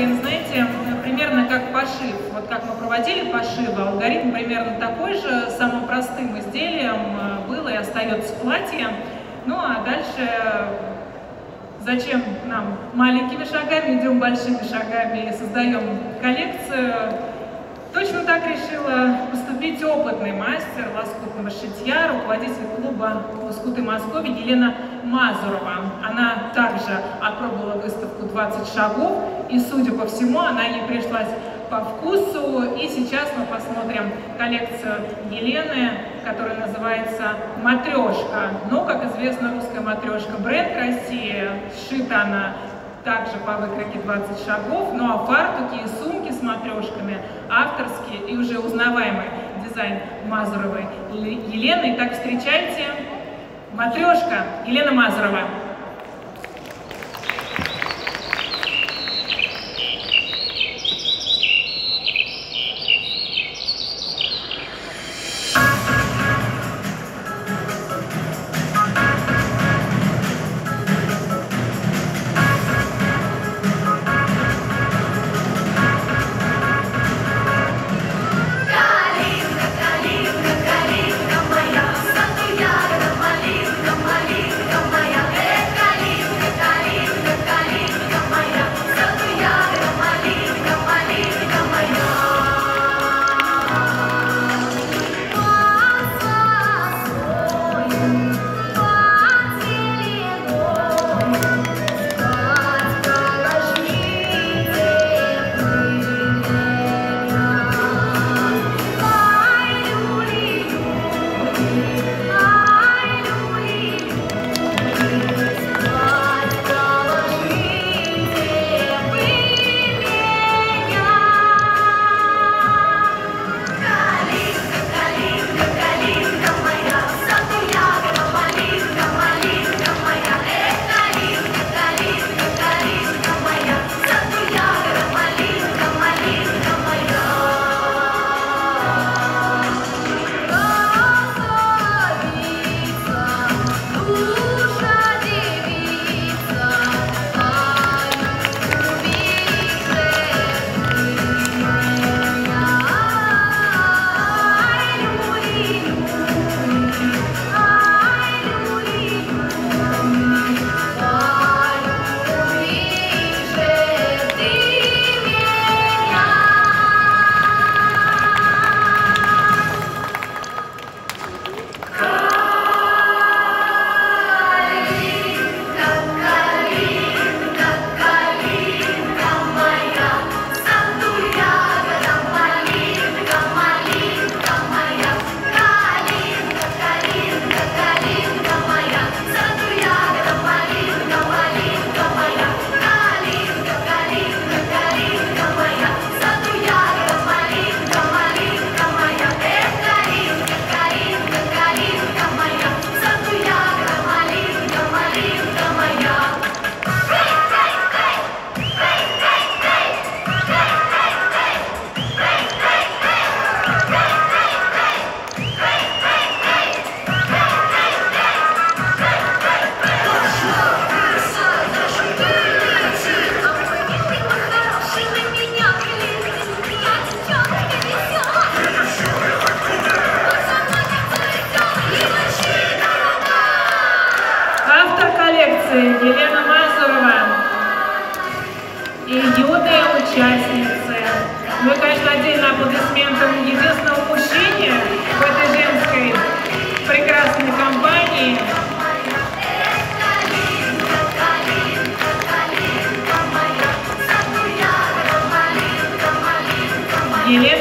коллекции, знаете, примерно как пошив. Вот как мы проводили пошив, алгоритм примерно такой же. Самым простым изделием э, было и остается платье. Ну а дальше зачем нам маленькими шагами, идем большими шагами и создаем коллекцию. Точно так решила поступить опытный мастер лоскутного шитья, руководитель клуба «Лоскуты Москвы» Елена Мазурова. Она также опробовала выставку «20 шагов», и, судя по всему, она ей пришлась по вкусу. И сейчас мы посмотрим коллекцию Елены, которая называется «Матрешка». Ну, как известно, русская матрешка бренд России. Сшита она также по выкройке 20 шагов. Ну а фартуки и сумки с матрешками авторские и уже узнаваемый дизайн Мазуровой Елены. Итак, встречайте матрешка Елена Мазурова. участницы Елена Мазурова и юные участницы. Мы, конечно, отдельно аплодисментом единственного мужчине в этой женской прекрасной компании. Елена